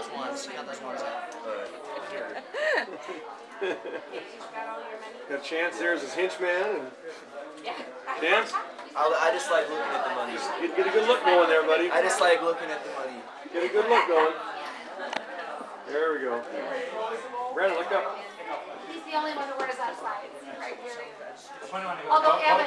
those ones. Got those ones out. Got Chance there's his henchman, and Chance, I, I just like looking at the money. get, get a good look going there, buddy. I just like looking at the money. Get a good look going. There we go. Brandon, look up. He's the only one who wears that size right here. Although Evan,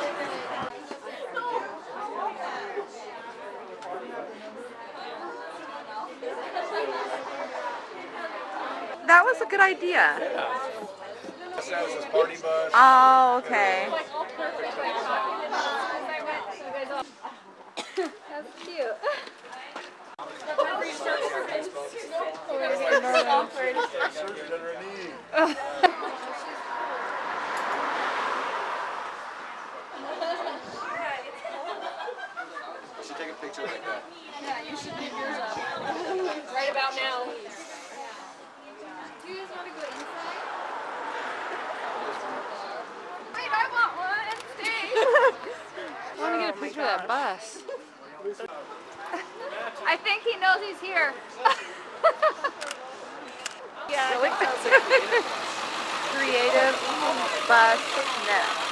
That was a good idea. That was his party bus. Oh, okay. that's cute. You should take a picture like that. Yeah, you should leave yours up. Right about now. Do you guys want to go inside? Wait, I want one. Stay. I want to get a picture of that bus. I think he knows he's here. yeah. Really? Creative bus net.